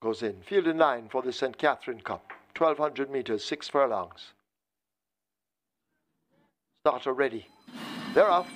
goes in. Field in line for the St. Catherine Cup. 1200 meters, six furlongs. Starter ready. They're off.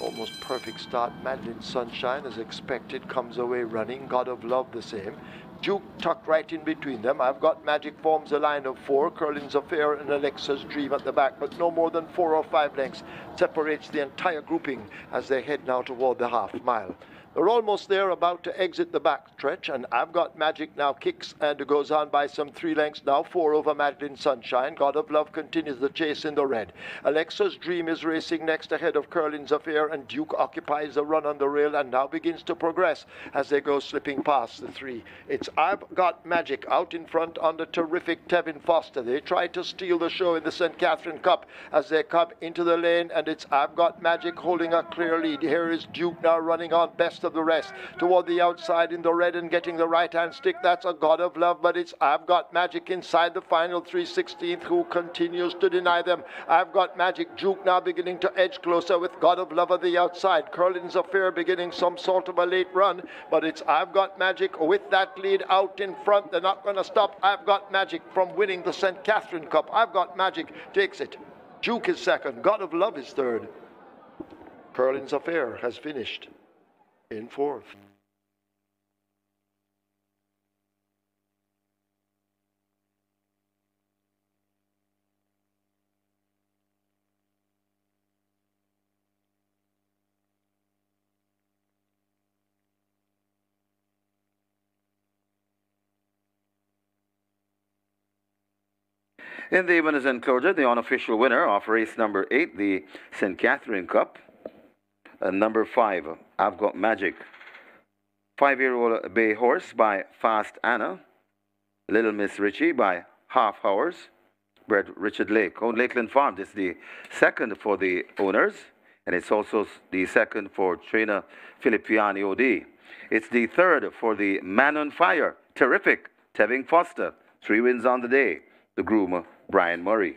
Almost perfect start. Madeline Sunshine, as expected, comes away running. God of Love the same. Duke tucked right in between them. I've got Magic forms a line of four. Curlin's Affair and Alexa's Dream at the back, but no more than four or five lengths separates the entire grouping as they head now toward the half mile. They're almost there, about to exit the back stretch, and I've got Magic now kicks and goes on by some three lengths now, four over Madeline Sunshine. God of Love continues the chase in the red. Alexa's Dream is racing next ahead of Curlin's Affair, and Duke occupies the run on the rail and now begins to progress as they go slipping past the three. It's I've got Magic out in front on the terrific Tevin Foster. They try to steal the show in the St. Catherine Cup as they come into the lane, and it's I've got Magic holding a clear lead. Here is Duke now running on best of the rest toward the outside in the red and getting the right hand stick. That's a God of Love, but it's I've got Magic inside the final 316th who continues to deny them. I've got Magic Duke now beginning to edge closer with God of Love at the outside. Curlin's Affair beginning some sort of a late run, but it's I've got Magic with that lead out in front. They're not going to stop. I've got Magic from winning the St. Catherine Cup. I've got Magic takes it. Duke is second. God of Love is third. Curlin's Affair has finished in fourth. In the winners enclosure, the unofficial winner of race number eight, the St. Catherine Cup, uh, number five, I've Got Magic. Five year old Bay Horse by Fast Anna. Little Miss Richie by Half Ours. Bred Richard Lake. On Lakeland Farm, this is the second for the owners, and it's also the second for trainer Philip Feanny OD. It's the third for the Man on Fire. Terrific. Tevin Foster. Three wins on the day. The groom, Brian Murray.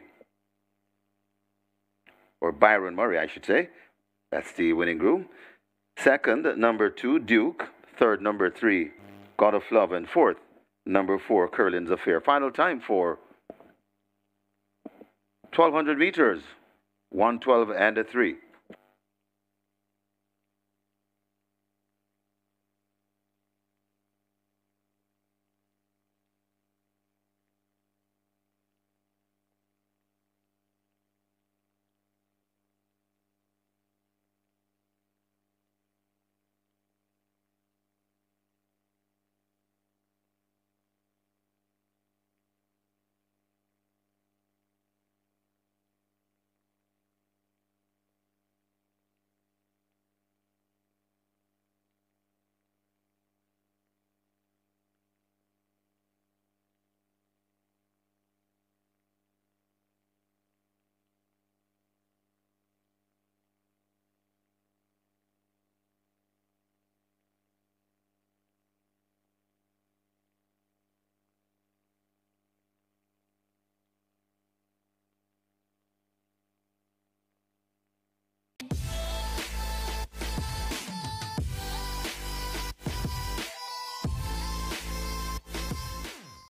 Or Byron Murray, I should say. That's the winning groom. Second, number two, Duke. Third, number three, God of Love. And fourth, number four, Curlin's Affair. Final time for 1200 meters, 112 and a 3.